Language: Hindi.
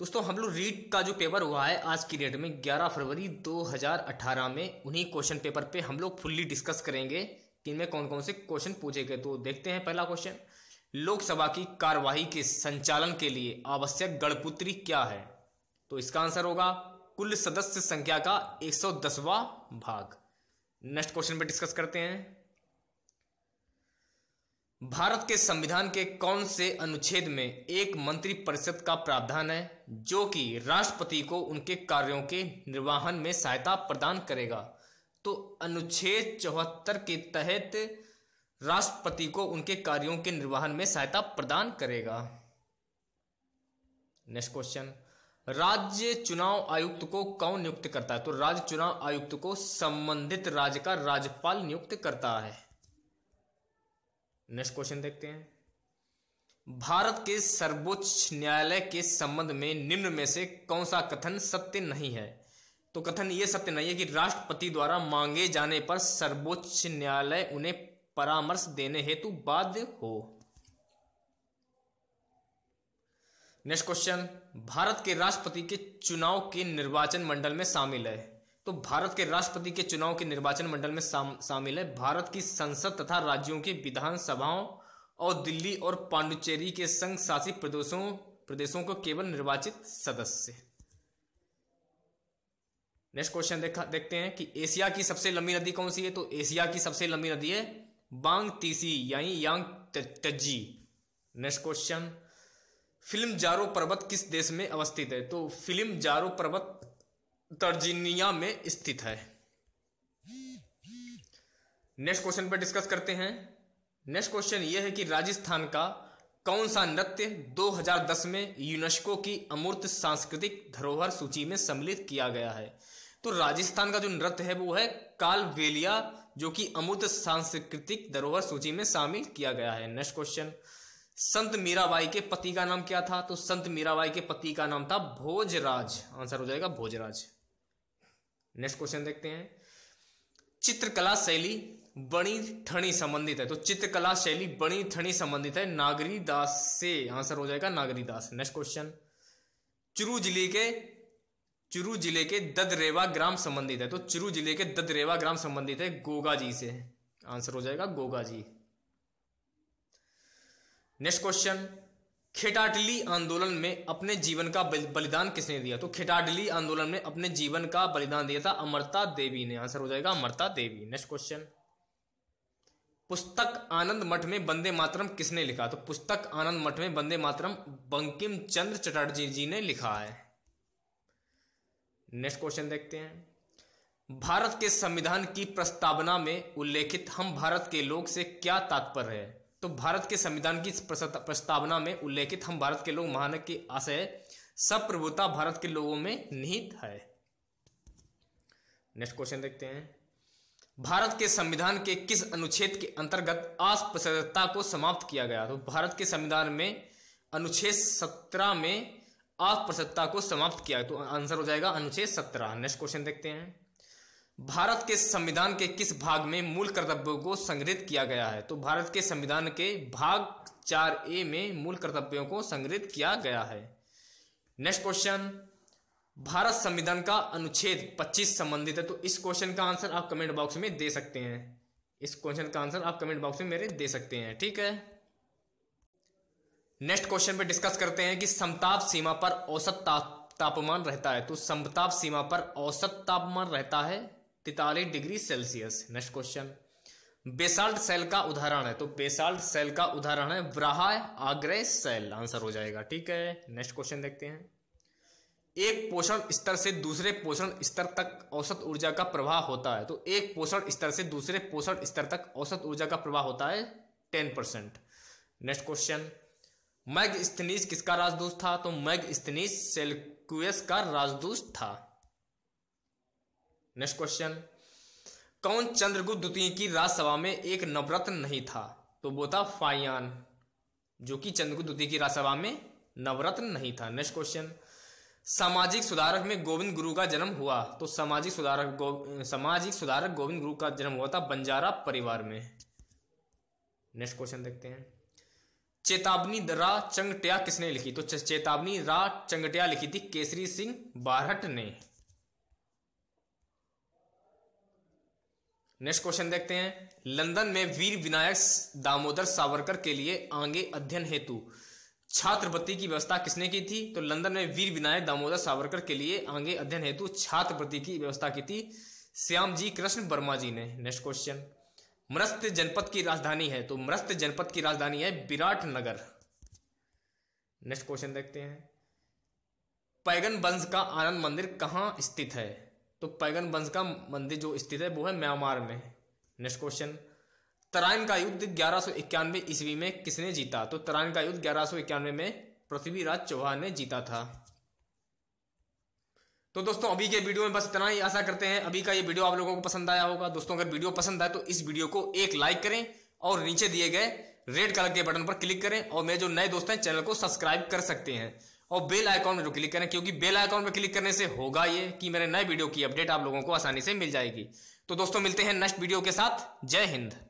दोस्तों, हम लोग रीड का जो पेपर हुआ है आज की डेट में 11 फरवरी 2018 में, उन्हीं क्वेश्चन पेपर पे हम लोग फुल्ली डिस्कस करेंगे कि इनमें कौन कौन से क्वेश्चन पूछे गए। तो देखते हैं पहला क्वेश्चन। लोकसभा की कार्यवाही के संचालन के लिए आवश्यक गणपुत्री क्या है? तो इसका आंसर होगा, कुल सदस्य संख्या का 110वां भाग। नेक्स्ट क्वेश्चन पे डिस्कस करते हैं। भारत के संविधान के कौन से अनुच्छेद में एक मंत्री परिषद का प्रावधान है, जो कि राष्ट्रपति को उनके कार्यों के निर्वाहन में सहायता प्रदान करेगा? तो अनुच्छेद चौहत्तर के तहत राष्ट्रपति को उनके कार्यों के निर्वहन में सहायता प्रदान करेगा। नेक्स्ट क्वेश्चन राज्य चुनाव आयुक्त को कौन नियुक्त करता है? तो राज्य चुनाव आयुक्त को संबंधित राज्य का राज्यपाल नियुक्त करता है। नेक्स्ट क्वेश्चन देखते हैं। भारत के सर्वोच्च न्यायालय के संबंध में निम्न में से कौन सा कथन सत्य नहीं है? तो कथन यह सत्य नहीं है कि राष्ट्रपति द्वारा मांगे जाने पर सर्वोच्च न्यायालय उन्हें परामर्श देने हेतु बाध्य हो। नेक्स्ट क्वेश्चन भारत के राष्ट्रपति के चुनाव के निर्वाचन मंडल में शामिल है। तो भारत के राष्ट्रपति के चुनाव के निर्वाचन मंडल में शामिल है। भारत की संसद तथा राज्यों की विधानसभाओं और दिल्ली और पांडुचेरी के संघ शासित प्रदेशों प्रदेशों को केवल निर्वाचित सदस्य नेक्स्ट क्वेश्चन देखा, देखते हैं कि एशिया की सबसे लंबी नदी कौन सी है? तो एशिया की सबसे लंबी नदी है बांग तीसी यानी यांग तजी नेक्स्ट क्वेश्चन फ़िल्म जारो पर्वत किस देश में अवस्थित है? तो फ़िल्म जारो पर्वत तर्जीनिया में स्थित है। नेक्स्ट क्वेश्चन पर डिस्कस करते हैं। नेक्स्ट क्वेश्चन यह है कि राजस्थान का कौन सा नृत्य 2010 में यूनेस्को की अमूर्त सांस्कृतिक धरोहर सूची में सम्मिलित किया गया है? तो राजस्थान का जो नृत्य है वो है कालवेलिया, जो कि अमूर्त सांस्कृतिक धरोहर सूची में शामिल किया गया है। नेक्स्ट क्वेश्चन, संत मीराबाई के पति का नाम क्या था? तो संत मीराबाई के पति का नाम था भोजराज। आंसर हो जाएगा भोजराज। नेक्स्ट क्वेश्चन देखते हैं। चित्रकला शैली बणी ठणी संबंधित है। तो चित्रकला शैली बणी ठणी संबंधित है। नागरी दास से आंसर हो जाएगा नागरी दास नेक्स्ट क्वेश्चन चुरू ज़िले के, चुरू ज़िले के ददरेवा ग्राम संबंधित है। तो चुरू ज़िले के ददरेवा ग्राम संबंधित है गोगा जी से। आंसर हो जाएगा गोगा जी। नेक्स्ट क्वेश्चन खेटाटली आंदोलन में अपने जीवन का बलिदान किसने दिया? तो खेटाटली आंदोलन में अपने जीवन का बलिदान दिया था अमरता देवी ने। आंसर हो जाएगा अमरता देवी। नेक्स्ट क्वेश्चन पुस्तक आनंद मठ में वंदे मातरम किसने लिखा? तो पुस्तक आनंद मठ में वंदे मातरम बंकिम चंद्र चटर्जी जी ने लिखा है। नेक्स्ट क्वेश्चन देखते हैं। भारत के संविधान की प्रस्तावना में उल्लेखित, हम भारत के लोग से क्या तात्पर्य है? तो भारत के संविधान की प्रस्तावना में उल्लेखित हम भारत के लोग महान के आशय सब प्रभुता भारत के लोगों में निहित है। नेक्स्ट क्वेश्चन देखते हैं। भारत के संविधान के किस अनुच्छेद के अंतर्गत अस्पृश्यता को समाप्त किया गया? तो भारत के संविधान में अनुच्छेद सत्रह में अस्पृश्यता को समाप्त किया। तो आंसर हो जाएगा अनुच्छेद सत्रह। नेक्स्ट क्वेश्चन देखते हैं। भारत के संविधान के किस भाग में मूल कर्तव्यों को संग्रहित किया गया है? तो भारत के संविधान के भाग चार ए में मूल कर्तव्यों को संग्रहित किया गया है। Next question. भारत संविधान का अनुच्छेद 25 संबंधित है तो इस क्वेश्चन का आंसर आप कमेंट बॉक्स में दे सकते हैं। इस क्वेश्चन का आंसर आप कमेंट बॉक्स में मेरे दे सकते हैं, ठीक है? नेक्स्ट क्वेश्चन पे डिस्कस करते हैं कि समताप सीमा पर औसत तापमान रहता है। तो समताप सीमा पर औसत तापमान रहता है तितालीस degree Celsius, next question. Basalt cell का उदाहरण है तो बेसाल्ट सेल का उदाहरण है, व्राह आग्रह सेल, आंसर हो जाएगा, ठीक है? नेक्स्ट क्वेश्चन देखते हैं। एक पोषण स्तर से दूसरे पोषण स्तर तक औसत ऊर्जा का प्रवाह होता है तो एक पोषण स्तर से दूसरे पोषण स्तर तक औसत ऊर्जा का प्रवाह होता है ten percent. Next question. Megasthenes किसका राजदूत था? तो मैग स्तनीस सेल्कुयस का राजदूत था। नेक्स्ट क्वेश्चन कौन चंद्रगुप्त द्वितीय की राजसभा में एक नवरत्न नहीं था? तो वो था फायान जो कि चंद्रगुप्त द्वितीय की राजसभा में नवरत्न नहीं था। नेक्स्ट क्वेश्चन सामाजिक सुधारक में गोविंद गुरु का जन्म हुआ। तो सामाजिक सुधारक गो, सामाजिक सुधारक गोविंद गुरु का जन्म हुआ था बंजारा परिवार में। नेक्स्ट क्वेश्चन देखते हैं। चेतावनी रा चंगटिया किसने लिखी? तो चेतावनी रा चंगटिया लिखी थी केसरी सिंह बारहट ने। नेक्स्ट क्वेश्चन देखते हैं। लंदन में वीर विनायक दामोदर सावरकर के लिए आगे अध्ययन हेतु। छात्रवृत्ति की व्यवस्था किसने की थी? तो लंदन में वीर विनायक दामोदर सावरकर के लिए आगे अध्ययन हेतु छात्रवृत्ति की व्यवस्था की थी। श्याम जी कृष्ण वर्मा जी ने। नेक्स्ट क्वेश्चन मृस्त जनपद की राजधानी है। तो मृस्त जनपद की राजधानी है विराट नगर। नेक्स्ट क्वेश्चन देखते हैं। पैगन वंश का आनंद मंदिर कहाँ स्थित है? तो पैगन वंश का मंदिर जो स्थित है, वो है म्यांमार में। नेक्स्ट क्वेश्चन तराइन का युद्ध ग्यारह सौ इक्यानवे ईस्वी में किसने जीता? तो तराइन का युद्ध ग्यारह सौ इक्यानवे में पृथ्वीराज चौहान ने जीता था। तो दोस्तों, अभी के वीडियो में बस इतना ही। आशा करते हैं अभी का ये वीडियो आप लोगों को पसंद आया होगा। दोस्तों, अगर वीडियो पसंद आए तो इस वीडियो को एक लाइक करें और नीचे दिए गए रेड कलर के बटन पर क्लिक करें और मेरे जो नए दोस्त हैं, चैनल को सब्सक्राइब कर सकते हैं। और बेल आइकॉन जो क्लिक करें क्योंकि बेल आइकॉन में क्लिक करने से होगा ये कि मेरे नए वीडियो की अपडेट आप लोगों को आसानी से मिल जाएगी। तो दोस्तों, मिलते हैं नेक्स्ट वीडियो के साथ। जय हिंद।